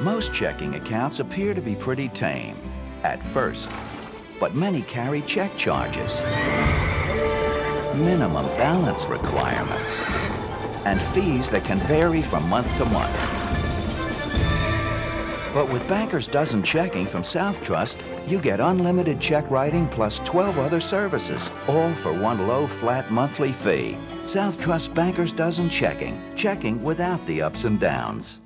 Most checking accounts appear to be pretty tame at first, but many carry check charges, minimum balance requirements, and fees that can vary from month to month. But with Bankers Dozen Checking from South Trust, you get unlimited check writing plus 12 other services, all for one low, flat monthly fee. South Trust Bankers Dozen Checking, checking without the ups and downs.